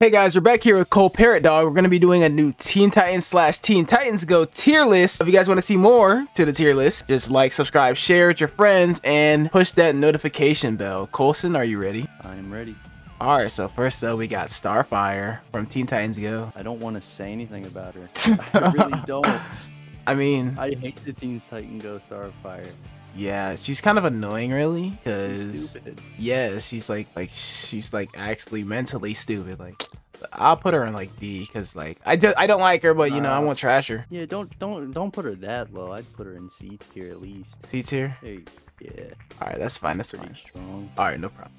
Hey guys, we're back here with Cole Parrot Dogg. We're going to be doing a new Teen Titans slash Teen Titans Go tier list. If you guys want to see more to the tier list, just like, subscribe, share with your friends, and push that notification bell. Colson, are you ready? I'm ready. Alright, so first up, we got Starfire from Teen Titans Go. I don't want to say anything about her. I really don't. I mean, I hate the Teen Titan Go Starfire. Yeah, she's kind of annoying, really, because yeah, she's like, like she's like actually mentally stupid. Like, I'll put her in like D, because like I just I don't like her, but you know I Uh, won't trash her. Yeah, don't don't don't put her that low. I'd put her in C tier at least. C tier. Hey, yeah, Alright, that's fine. That's fine. strong. Alright, no problem.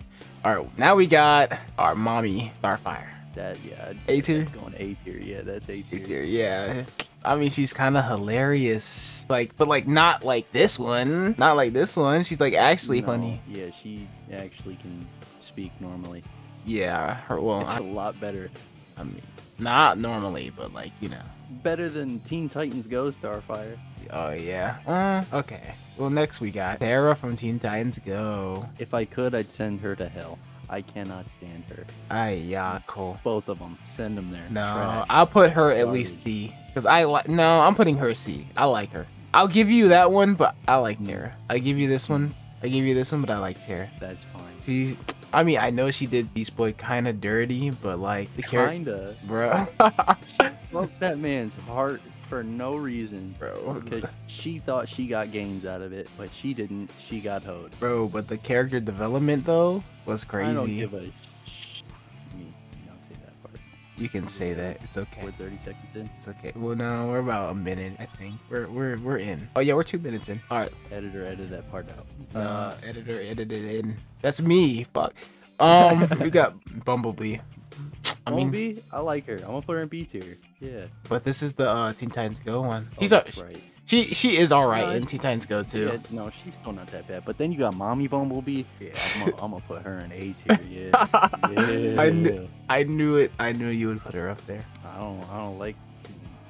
Alright, now we got our mommy Starfire. That yeah. I'd- A tier? Going A tier. Yeah, that's A tier. Yeah. I mean, she's kind of hilarious. Like, but like not like this one. Not like this one. She's like actually No, funny. Yeah, she actually can speak normally. Yeah. Her. Well, It's I, a lot better. I mean, not normally, but like you know. Better than Teen Titans Go Starfire. Oh yeah. Uh, okay. Well, next we got Terra from Teen Titans Go. If I could, I'd send her to hell. I cannot stand her. Ay, yeah, cool. Both of them. Send them there. No, Trash. I'll put her at least D. Cause I like. No, I'm putting her C. I like her. I'll give you that one, but I like Terra. I give you this one. I give you this one, but I like Terra. That's fine. She. I mean, I know she did Beast Boy kind of dirty, but like the character, Kinda. bro, Broke that man's heart for no reason. bro, Because she thought she got gains out of it, but she didn't. She got hoed. bro. But the character development though was crazy. I don't give a. Sh- me, don't say that part. you can say that. It's okay. We're 30 seconds in. It's okay. Well, no, we're about a minute. I think we're we're we're in. Oh yeah, we're two minutes in. All right. Editor, edit that part out. Uh, Uh, editor edited in. That's me. Fuck. Um, we got Bumblebee. I mean, Bumblebee, I like her. I'm gonna put her in B tier. Yeah. but this is the uh, Teen Titans Go one. Oh, She's a, right. she she is all right No, in Teen Titans Go too. Yeah, no, she's still not that bad. But then you got Mommy Bumblebee. Yeah, I'm gonna, I'm gonna put her in A tier. Yeah. yeah. I knew I knew it. I knew you would put her up there. I don't I don't like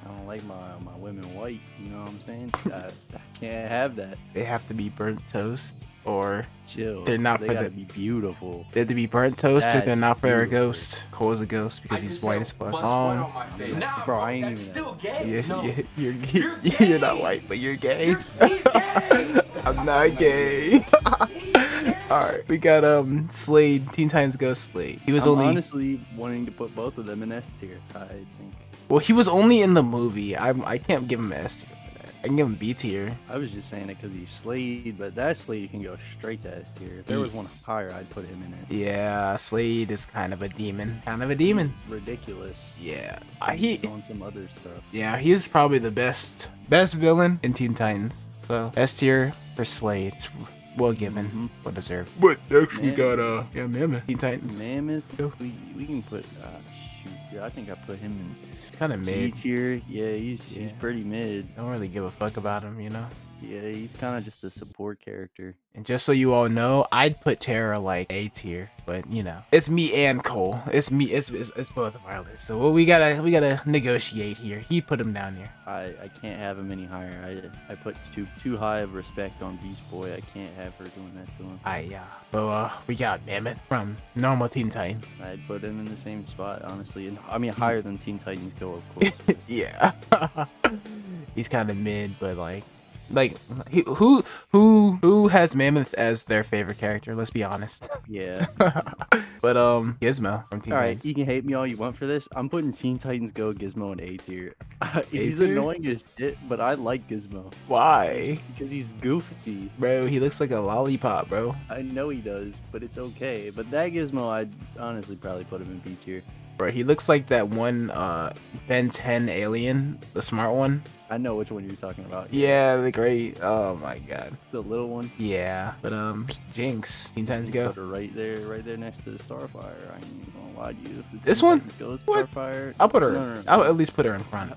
I don't like my my women white. You know what I'm saying? I, I can't have that. They have to be burnt toast, or Chill. They're not They for gotta the- be beautiful. they have to be burnt toast, or they're not for a beautiful. ghost. Cole is a ghost because he's white as fuck. Bust Um, sweat on my face. Nah, Nah, bro, bro, I ain't that's even- still gay. yes, no. you, you're You're you're not white, but you're gay. You're- he's gay. I'm not gay. He's gay. All right, we got um Slade. Teen Titans Go Slade. He was I'm only honestly wanting to put both of them in S tier. I think. well, he was only in the movie. I'm I can't give him S tier for that. I can give him B tier. I was just saying it because he's Slade, but that Slade can go straight to S tier. If there was one higher, I'd put him in it. Yeah, Slade is kind of a demon. Kind of a demon. Ridiculous. Yeah, uh, he on some other stuff. yeah he's probably the best best villain in Teen Titans. So S tier for Slade. It's well given, Mhm. well deserved. But next we got uh yeah Mammoth. Teen Titans. Mammoth, we, we can put. Uh, shoot, yeah, I think I put him in It's kind of mid. tier. Yeah, he's Yeah. he's pretty mid. I don't really give a fuck about him, you know. Yeah, he's kind of just a support character. And just so you all know, I'd put Terra like A tier, but you know, it's me and Cole. It's me. It's it's, it's both of our lists. So what we gotta we gotta negotiate here. He put him down here. I, I can't have him any higher. I I put too too high of respect on Beast Boy. I can't have her doing that to him. I yeah. So uh, we got Mammoth from normal Teen Titans. I'd put him in the same spot, honestly. And I mean higher than Teen Titans Go, of course. yeah. He's kind of mid, but like. Like who who who has Mammoth as their favorite character? Let's be honest. yeah. but um, Gizmo from Teen Titans. All right, Titans. you can hate me all you want for this. I'm putting Teen Titans Go Gizmo in A tier. he's annoying as shit, but I like Gizmo Why, because he's goofy. bro? He looks like a lollipop, bro. I know he does, but it's okay. But that Gizmo, I'd honestly probably put him in B tier. Bro, he looks like that one uh Ben 10 alien, the smart one. I know which one you're talking about. Yeah, the great. Oh my god. the little one. Yeah, but um, Jinx, Teen Titans Go. Right there, right there next to the Starfire. I ain't even gonna lie to you. This one? Go What? Starfire. I'll put her. No, no, no. I'll at least put her in front.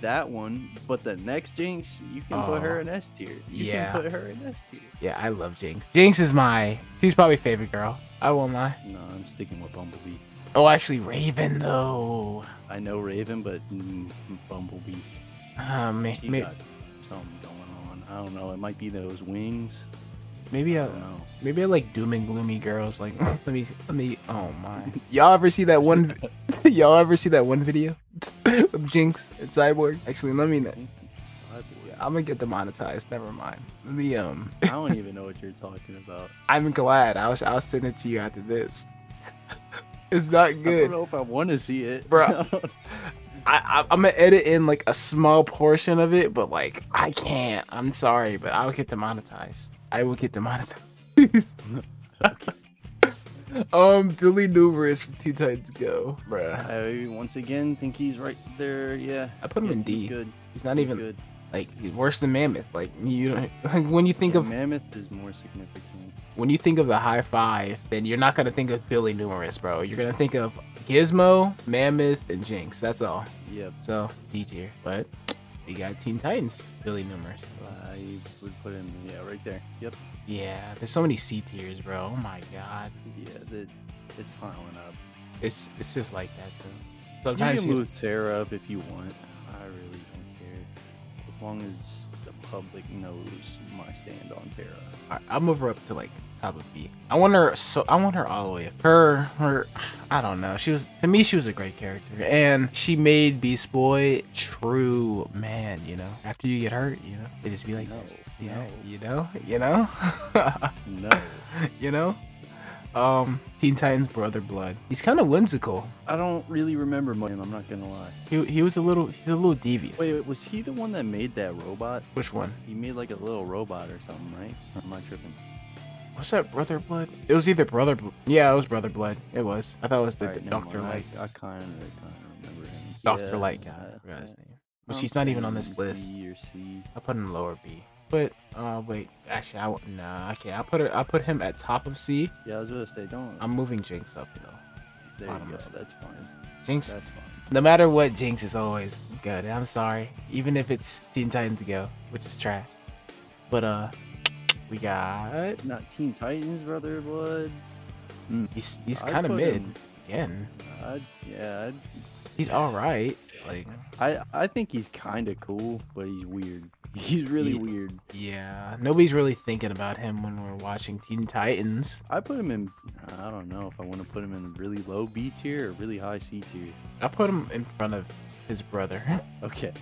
That one, but the next Jinx, you can put her Oh, in S tier. You yeah. can put her in S tier. Yeah, I love Jinx. Jinx is my. She's probably favorite girl. I won't lie. No, I'm sticking with Bumblebee. Oh, actually, Raven though. I know Raven, but mm, Bumblebee. Uh, may, She may, got something going on. I don't know. It might be those wings. maybe I I, don't know. maybe I like doom and gloomy girls. Like, let me, let me. Oh my. Y'all ever see that one? Y'all ever see that one video of Jinx and Cyborg? Actually, let me. know. I'm gonna get demonetized. Never mind. Let me um. I don't even know what you're talking about. I'm glad. I'll I'll send it to you after this. it's not good. I don't know if I want to see it, Bro. I, I'm gonna edit in like a small portion of it, but like I can't. I'm sorry, but I'll get demonetized. I will get demonetized. um, Billy Numerous from Two Titans Go, bruh. I once again think he's right there. Yeah, I put him Yeah, in D. He's good. He's not He's even good. like he's worse than Mammoth. Like you, like when you think Yeah, of Mammoth is more significant. when you think of the HIVE Five, then you're not gonna think of Billy Numerous, bro. You're gonna think of Gizmo, Mammoth, and Jinx. That's all. Yep. So D tier, but you got Teen Titans, Billy Numerous. Uh, I would put him. Yeah, right there. Yep. Yeah, there's so many C tiers, bro. Oh my god, Yeah, the, it's piling up. it's it's just like that though. You can you, move Terra up if you want. I really don't care. As long as the public knows my stand on Terra. I, I'll move her up to like top of B. I want her so I want her all the way up. Her her I don't know. She was to me she was a great character and she made Beast Boy true man, you know. After you get hurt, you know, they just be like, No, yeah, no, you know, you know, no. you know. Um, Teen Titans Brother Blood. He's kind of whimsical. I don't really remember much. I'm not gonna lie. He, he was a little he's a little devious. Wait, was he the one that made that robot? Which one? He made like a little robot or something, right? Or am I tripping? What's that? Brother Blood? It was either Brother. Bl- yeah, it was Brother Blood. It was. I thought it was the, Doctor. Light. I, I kind of, remember him. Doctor Yeah, Light guy. yeah, his name. But I'm she's not even on this list. B or C. I put him lower B. But uh, wait. Actually, I nah. Okay, I put it. I put him at top of C. Yeah, I was gonna say, don't. I'm moving Jinx up though. there bottom you go. That's fine. Jinx. That's fine. No matter what, Jinx is always good. I'm sorry, even if it's Teen Titans Go, which is trash. But uh, we got. Not Teen Titans, Brother Blood. He's he's kind of mid him- again. I'd, yeah, I'd, He's all right. Like I I think he's kind of cool, but he's weird. He's really He- weird. yeah, nobody's really thinking about him when we're watching Teen Titans. I put him in. I don't know if I want to put him in really low B tier or really high C tier. I put him in front of his brother. Okay.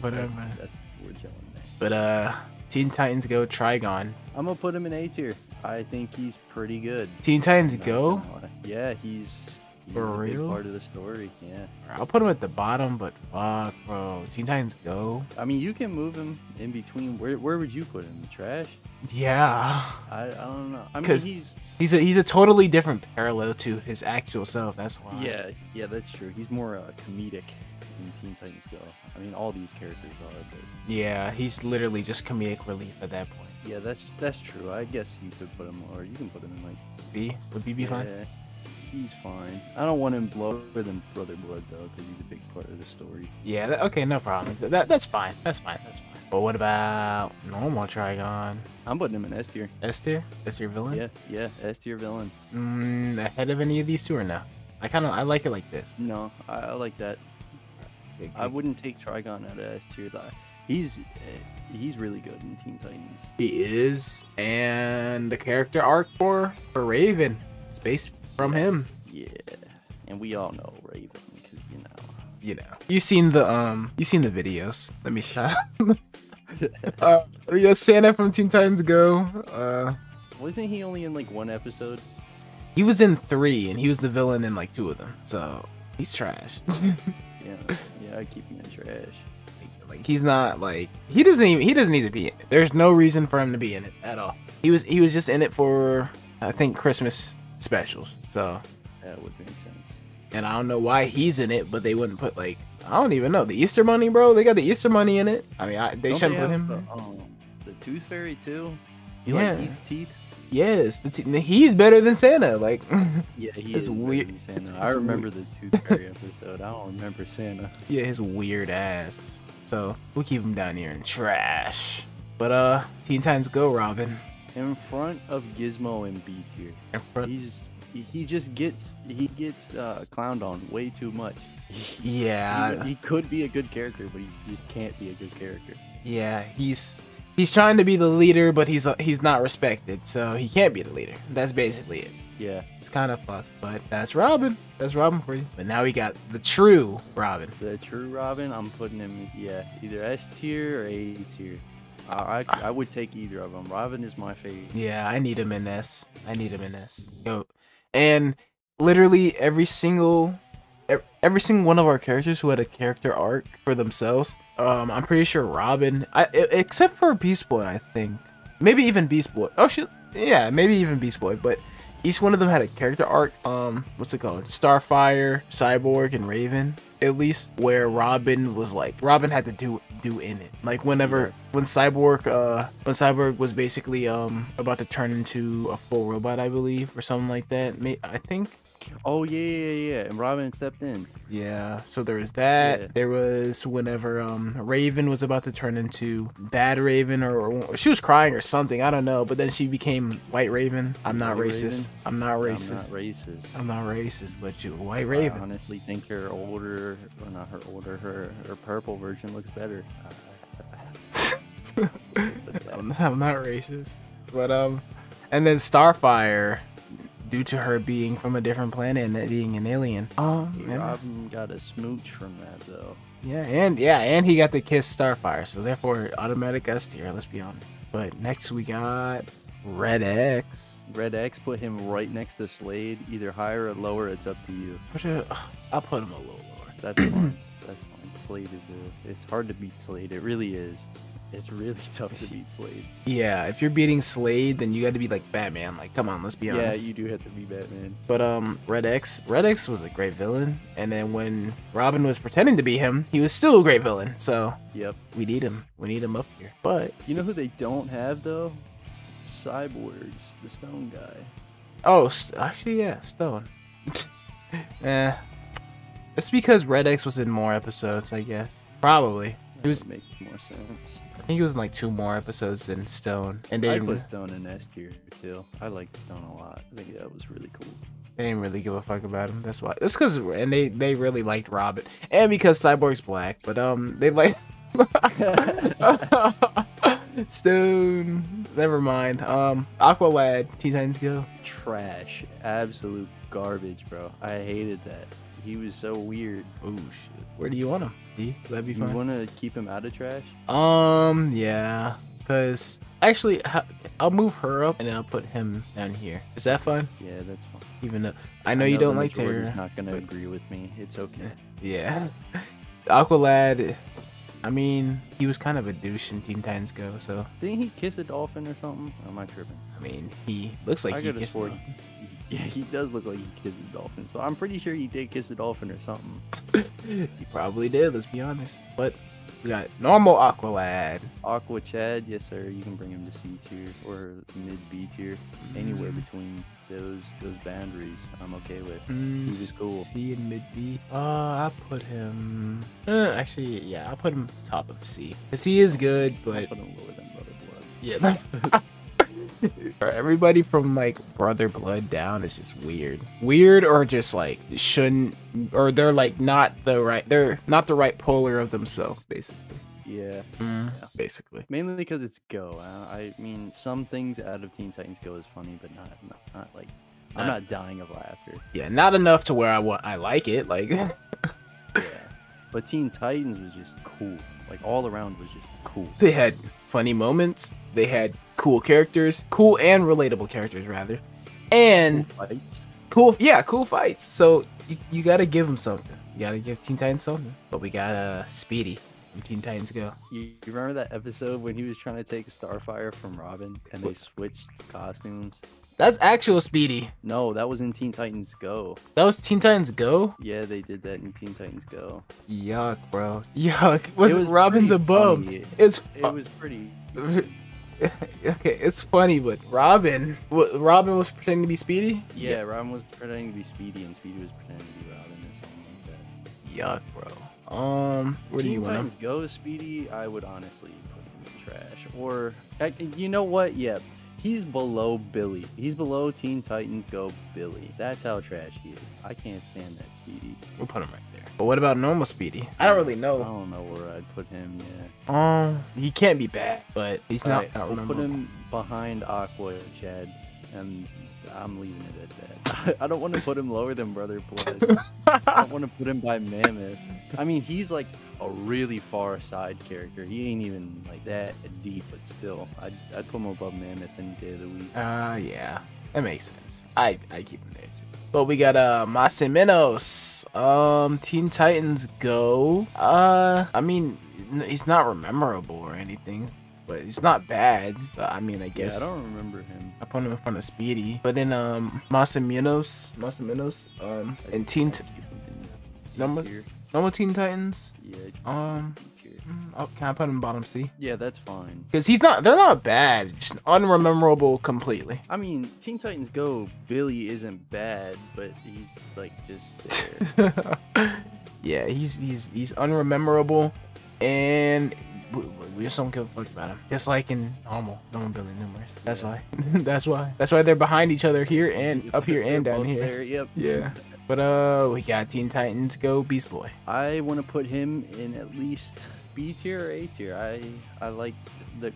But, that's, um, that's we're chilling there. But uh, Teen Titans Go Trigon. I'm gonna put him in A tier. I think he's pretty good. Teen Titans Not Go. Yeah, he's, he's For a big real? part of the story. Yeah. I'll put him at the bottom, but fuck, bro. Teen Titans Go. I mean, you can move him in between. Where where would you put him? The trash? Yeah, I, I don't know. I mean, he's he's a he's a totally different parallel to his actual self. That's why. yeah yeah that's true. He's more uh, comedic in Teen Titans Go. I mean, all these characters are, but Yeah, he's literally just comedic relief at that point. yeah, that's that's true. I guess you could put him, or you can put him in like B would B be fine? Yeah, he's fine. I don't want him lower than Brother Blood though, because he's a big part of the story. Yeah. That, okay, no problem. That that's fine. That's fine. That's fine. But what about normal Trigon? I'm putting him in S tier. S tier? S tier villain? Yeah, yeah, S tier villain. Mm, ahead of any of these two or no? I kind of I like it like this. No, I, I like that. I wouldn't take Trigon out of S tier. I- He's eh, he's really good in Teen Titans. He is, and the character arc for for Raven, it's based from him. Yeah, and we all know Raven because you know. You know, you seen the um, you seen the videos. Let me stop. uh, yeah, Santa from Teen Titans Go. Uh, Wasn't he only in like one episode? he was in three, and he was the villain in like two of them. So he's trash. Yeah, yeah, I keep him in trash. like he's not like he doesn't even he doesn't need to be in it. There's no reason for him to be in it at all. He was he was just in it for I think Christmas specials. So That would make sense. and I don't know why he's in it, but they wouldn't put like I don't even know the Easter Bunny, bro. They got the Easter Bunny in it. I mean, I, they Don't shouldn't put him. The, um, the Tooth Fairy too. He Yeah. like eats teeth. Yes, the he's better than Santa. Like, Yeah, he is weird- than Santa. it's- I it's remember the Tooth Fairy episode. I don't remember Santa. yeah, his weird ass. So we'll keep him down here in trash. But uh, Teen Titans Go, Robin. In front of Gizmo and B tier. In front- He's he, he just gets he gets uh, clowned on way too much. Yeah, he, he could be a good character, but he just can't be a good character. Yeah, he's he's trying to be the leader, but he's uh, he's not respected, so he can't be the leader. That's basically it. Yeah, It's kind of fucked, but that's Robin. That's Robin for you. But now we got the true Robin. the true Robin, I'm putting him, yeah, either S tier or A tier. I, I, I would take either of them. Robin is my favorite. Yeah, I need him in this. I need him in this. Yo, and literally every single, every single one of our characters who had a character arc for themselves. Um, I'm pretty sure Robin, I except for Beast Boy, I think, maybe even Beast Boy. Oh shit, yeah, maybe even Beast Boy, but. Each one of them had a character arc. Um, what's it called? Starfire, Cyborg, and Raven. At least where Robin was like Robin had to do do in it. Like whenever when Cyborg uh when Cyborg was basically um about to turn into a full robot, I believe, or something like that. I think. Oh yeah, yeah, yeah. And Robin stepped in. Yeah. So there was that. Yeah. There was whenever um Raven was about to turn into Bad Raven or, or she was crying or something. I don't know. But then she became White Raven. I'm not White racist. Raven? I'm not I'm racist. not racist. I'm not racist, but you White I Raven. honestly think her older, or not her older, her her purple version looks better. I'm, I'm not racist, but um, and then Starfire, due to her being from a different planet and being an alien. Um, and- Robin got a smooch from that though. yeah, and yeah, and he got to kiss Starfire, so therefore automatic S tier. Let's be honest. But next we got Red X. Red X put him right next to Slade, either higher or lower. It's up to you. Put a, I'll put him a little lower. That's fine. That's fine. Slade is a. It's hard to beat Slade. It really is. It's really tough to beat Slade. Yeah, if you're beating Slade, then you got to be like Batman. Like, come on, let's be honest. Yeah, you do have to be Batman. But um, Red X, Red X was a great villain, and then when Robin was pretending to be him, he was still a great villain. So Yep. we need him. We need him up here. But You know who they don't have though? Cyborgs, the Stone guy. oh, st- actually, yeah, Stone. eh, it's because Red X was in more episodes, I guess. Probably. He was. That makes more sense. I think he was in like two more episodes than Stone, and they I didn't, put Stone in S tier too. I like Stone a lot. I think that was really cool. they didn't really give a fuck about him. That's why. That's because and they they really liked Robin, and because Cyborg's black. But um, they like. Stone. Never mind. Um, Aqualad. Teen Titans Go. Trash, absolute garbage, bro. I hated that. He was so weird. Oh shit. Where do you want him? D? That'd be You fine. want to keep him out of trash? Um, yeah. Cause actually, I'll move her up and then I'll put him down here. Is that fine? Yeah, that's fine. Even though I know you don't like majority's Terra. Not gonna but- agree with me. It's okay. Yeah. Aqualad. I mean, he was kind of a douche in Teen Titans Go. So Didn't he kiss a dolphin or something? Or am I tripping? I mean, he looks like I he could have kissed. swore. Yeah, he does look like he kissed a dolphin. So I'm pretty sure he did kiss a dolphin or something. He probably did. Let's be honest. But we got normal Aqualad. Aqua Chad, yes sir. You can bring him to C tier or mid B tier. Anywhere Mm. between those those boundaries, I'm okay with. Mm, was cool. C and mid B. Uh, I'll put him. Uh, actually, yeah, I'll put him top of C. He is good, but Put him lower than Brother yeah. Everybody from like Brother Blood down is just weird. Weird or just like shouldn't or they're like not the right they're not the right polar of themselves basically. Yeah, Mm, basically. mainly because it's Go. I, I mean, some things out of Teen Titans Go is funny, but not not, not like I'm Nah. not dying of laughter. Yeah, not enough to where I want I like it. Like Yeah, but Teen Titans was just cool. Like all around was just cool. they had funny moments, they had cool characters, cool and relatable characters rather. And Cool fights. cool yeah cool fights so you, you gotta give them something you gotta give teen titans something but we got uh speedy from teen titans go You, you remember that episode when he was trying to take Starfire from Robin and they switched costumes? That's actual speedy No, that was in Teen Titans Go. that was teen titans go Yeah, they did that in Teen Titans Go. yuck bro yuck was, It was robin's a bum funny. it's It was pretty. okay it's funny but robin what, robin was pretending to be speedy Yeah, Robin was pretending to be Speedy and Speedy was pretending to be Robin or something like that. yuck bro um where do Teen you want Titans Go Speedy, I would honestly put him in the trash. Or, I- you know what? Yeah, he's below Billy. He's below Teen Titans Go Billy. That's how trash he is. I can't stand that Speedy. we'll put him right there but what about normal speedy i don't really know. I don't know where I'd put him. Yeah. um he can't be bad but he's not, Alright, not we'll put him behind Aqua Chad, and I'm leaving it at that. I don't want to put him lower than Brother Blood. I don't want to put him by Mammoth. I mean, he's like a really far side character. He ain't even like that deep, but still, I'd, I'd put him above Mammoth any day of the week. Uh, yeah, that makes sense. I I keep him there too. But we got uh Mas y Menos. Um, Teen Titans Go. Uh, I mean, he's not memorable or anything, but he's not bad. But, I mean, I Yeah, guess I don't remember him. I put him in front of Speedy. But then um Mas y Menos, Masiminos, um, and Teen number tier. Normal Teen Titans. Yeah, Um, mm, oh, can I put him bottom C? yeah, that's fine. Because he's not. They're not bad. Just unrememberable completely. I mean, Teen Titans Go, Billy isn't bad, but he's like just there. yeah, he's he's he's unrememberable, and we, we just don't give a fuck about him. Just like in normal, normal Billy Numerous. That's why. That's why. That's why they're behind each other here and up here and down here. there, Yep. Yeah. But uh, we got Teen Titans Go Beast Boy. I want to put him in at least B tier or A tier. I I like the.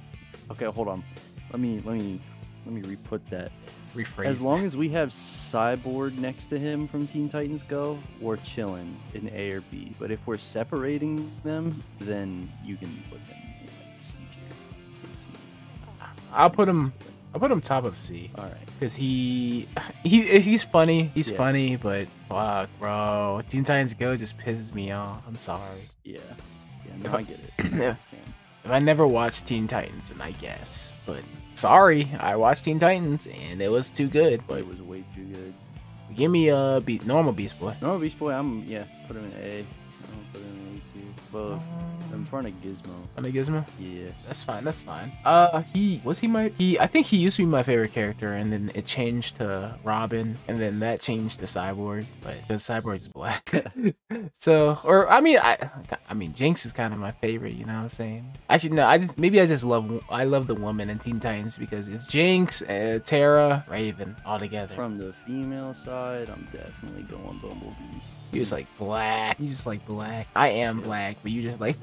Okay, hold on. Let me let me let me re-put that. Rephrase. As long as we have Cyborg next to him from Teen Titans Go, we're chilling in A or B. But if we're separating them, then you can put them in C tier. I'll put him. I'll put him top of C. All right. Cause he he he's funny. He's Yeah. funny, but fuck, bro. Teen Titans Go just pisses me off. I'm sorry. Yeah. Yeah. If I- I get it. Yeah. If I never watched Teen Titans, then I guess. But sorry, I watched Teen Titans and it was too good. But it was way too good. give me a be- normal Beast Boy. Normal Beast Boy, I'm yeah, put him in A. I'm put him in A tier. Both. Front of Gizmo. On a Gizmo. Yeah. That's fine. That's fine. Uh, he was he my he. I think he used to be my favorite character, and then it changed to Robin, and then that changed to Cyborg. But the Cyborg is black, so or I mean I I mean Jinx is kind of my favorite. You know what I'm saying? Actually, no. I just maybe I just love I love the woman in Teen Titans because it's Jinx, uh, Terra, Raven all together. From the female side, I'm definitely going Bumblebee. He was like black. You just like black. I am black, but you just like.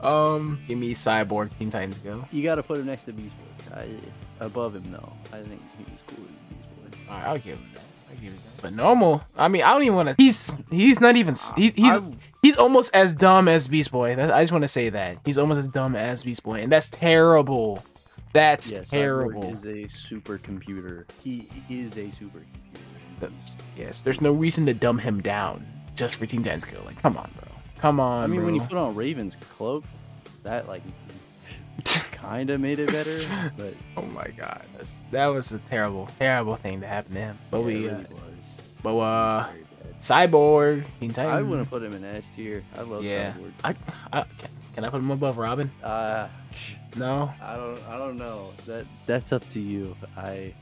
Um, give me Cyborg. Teen Titans Go. You gotta put him next to Beast Boy. I, above him, no. I think he's cooler than Beast Boy. All right, I'll give it that. I'll give it that. But normal, I mean, I don't even want to. He's he's not even. He's he's, I- he's almost as dumb as Beast Boy. I just want to say that he's almost as dumb as Beast Boy, and that's terrible. That's yeah, Cyborg terrible. is a supercomputer. He is a supercomputer. That- Yes, there's no reason to dumb him down just for Teen Titans Go. Like, come on, bro. Come on, I mean, bro. when you put on Raven's cloak, that like kind of made it better, but oh my god, that's, that was a terrible, terrible thing to happen to him. But yeah, we, uh, really but uh, Cyborg, Teen. I wouldn't put him in S tier. I love Yeah. Cyborg. I, I can, can I put him above Robin? Uh, No. I don't. I don't know. That that's up to you. I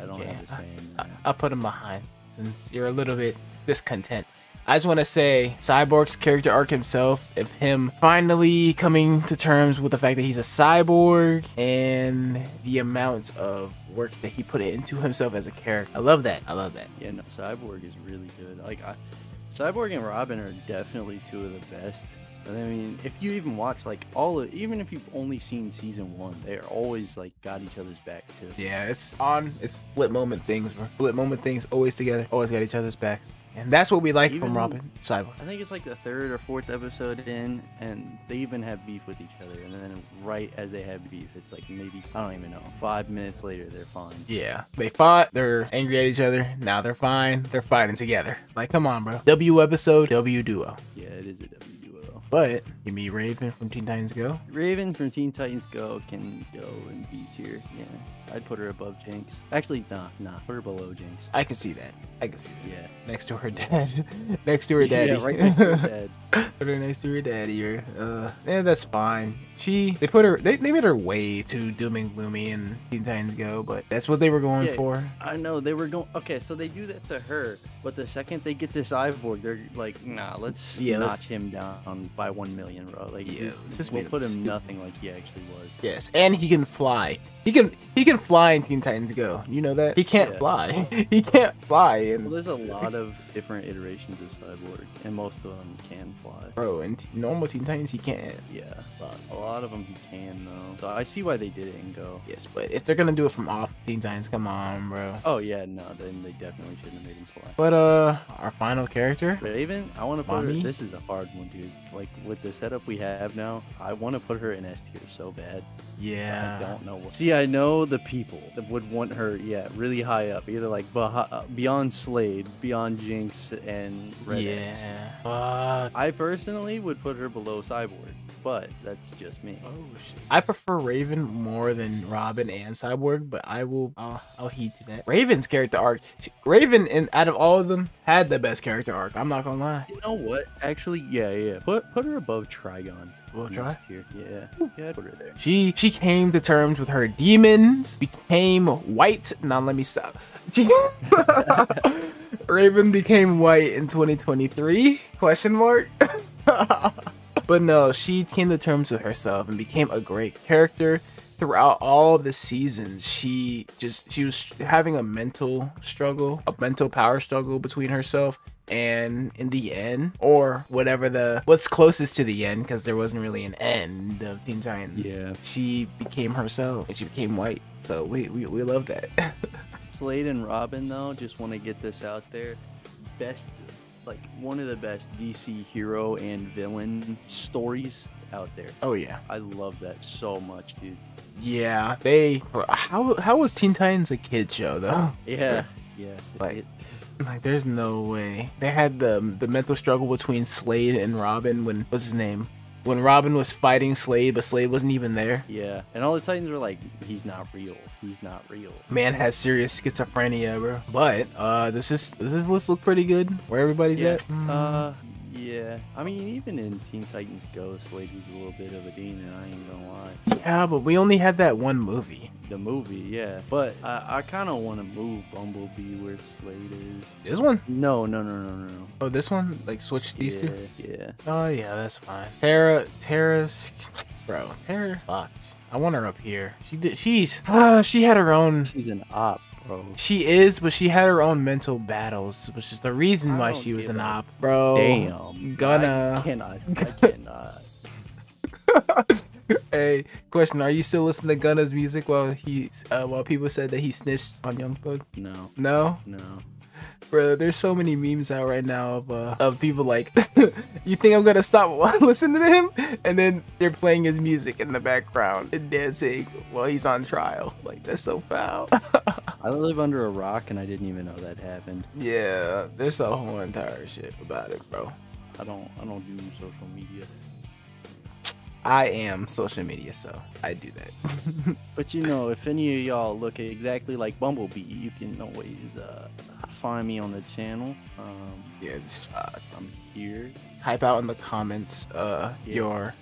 I don't Yeah, say in I- I'll put him behind since you're a little bit discontent. I just want to say Cyborg's character arc himself, of him finally coming to terms with the fact that he's a cyborg and the amount of work that he put into himself as a character. I love that. I love that. Yeah, no, Cyborg is really good. Like, I, Cyborg and Robin are definitely two of the best. I mean, if you even watch like all of, even if you've only seen season one, they're always like got each other's back too. Yeah, it's on. It's split moment things, bro. Split moment things, always together, always got each other's backs, and that's what we like Even- from Robin Cyborg. I think it's like the third or fourth episode in, and they even have beef with each other. And then right as they have beef, it's like maybe I don't even know. Five minutes later, they're fine. Yeah, they fought. They're angry at each other. Now they're fine. They're fighting together. Like, come on, bro. W episode, W duo. Yeah, it is a W duo. But give me Raven from Teen Titans Go. Raven from Teen Titans Go can go in B tier. Yeah, I'd put her above Jinx. Actually, nah, nah, put her below Jinx. I can see that. I can see that. Yeah. Next to her dad. next to her daddy. Yeah, right next to her dad. put her next to her daddy. Or, uh, yeah, that's fine. She, they put her, they, they made her way too doom and gloomy in Teen Titans Go, but that's what they were going Yeah. for. I know they were going. Okay, so they do that to her, but the second they get this Cyborg, they're like, nah, let's Yeah, notch let's- him down by one million, bro. Like, Yeah, we- let's just we'll put him stupid. nothing like he actually was. Yes, and he can fly. He can he can can fly in Teen Titans Go. You know that? He can't Yeah. fly. he can't fly. Well, And there's a lot of different iterations of Cyborg, and most of them can fly. bro, in t- normal Teen Titans, he can't. Yeah, but a lot of them he can though. So I see why they did it in Go. Yes, but if they're gonna do it from off Teen Titans, come on, bro. Oh yeah, no, then they definitely shouldn't have made him fly. But uh, our final character. Raven, I want to put her. This is a hard one, dude. Like with the setup we have now, I want to put her in S tier so bad. Yeah. I don't know what. See, I know the people that would want her, yeah, really high up, either like uh, beyond Slade, beyond Jinx, and Red X. Yeah. Fuck. I personally would put her below Cyborg, but that's just me. Oh shit. I prefer Raven more than Robin and Cyborg, but I will I'll, I'll heed to that. Raven's character arc. Raven and out of all of them had the best character arc. I'm not gonna lie. You know what? Actually, yeah, yeah. Put put her above Trigon. We'll in try. Tier. Yeah, yeah, put her there. She she came to terms with her demons, became white. Now let me stop. She- Raven became white in 2023? Question mark. but no, she came to terms with herself and became a great character. Throughout all the seasons, she just she was having a mental struggle, a mental power struggle between herself and in the end or whatever the what's closest to the end because there wasn't really an end of teen titans Yeah. she became herself and she became white so we we, we love that Slade and Robin, though, just want to get this out there. Best, like one of the best DC hero and villain stories out there. oh yeah I love that so much, dude. yeah they how how was teen titans a kid show though Yeah, yeah. Like- it- like there's no way they had the the mental struggle between slade and robin when what's his name when robin was fighting slade but slade wasn't even there yeah, and all the Titans were like, "He's not real. He's not real." man has serious schizophrenia bro but uh this is does this list look pretty good where everybody's Yeah. at Mm. Uh, yeah. I mean, even in Teen Titans Go, Slade was a little bit of a demon. I ain't gonna lie. yeah but we only had that one movie The movie, yeah. But I, I kind of want to move Bumblebee where Slade is. this one No, no, no, no, no, oh this one like switch these yeah, two Yeah. Oh yeah, that's fine. Terra, Terra's, bro, Terra. Fuck, I want her up here. She did. She's. Uh, she had her own. She's an op, bro. She is, but she had her own mental battles, which is the reason why she was an op, bro. Damn. Gonna. I cannot. I cannot. hey, question: Are you still listening to Gunna's music while he, uh, while people said that he snitched on Young Thug? No, No, no. bro. There's so many memes out right now of uh, of people like, you think I'm gonna stop listening to him, and then they're playing his music in the background and dancing while he's on trial. Like that's so foul. I live under a rock and I didn't even know that happened. yeah, there's a whole entire shit about it, bro. I don't. I don't do social media. I am social media, so I do that. But you know, if any of y'all look exactly like Bumblebee, you can always uh, find me on the channel. Um, yeah, just uh, I'm here. type out in the comments uh Yeah. your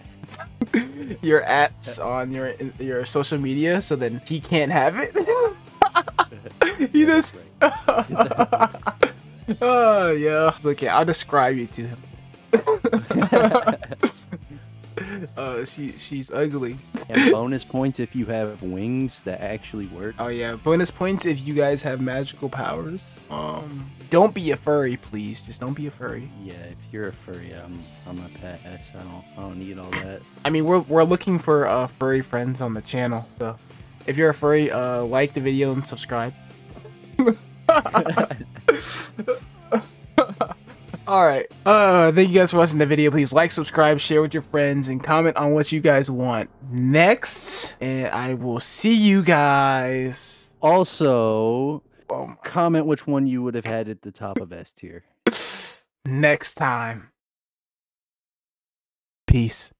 your ats on your your social media so then he can't have it he just oh yeah it's okay i'll describe you to him uh she she's ugly and bonus points if you have wings that actually work. oh yeah bonus points if you guys have magical powers um don't be a furry please just don't be a furry Yeah, if you're a furry, I'm I'm a pass. I don't I don't need all that. I mean, we're we're looking for uh, furry friends on the channel. So, if you're a furry, uh, like the video and subscribe. All right. Uh, thank you guys for watching the video. Please like, subscribe, share with your friends, and comment on what you guys want next. And I will see you guys. Also, um, comment which one you would have had at the top of S tier. next time. Peace.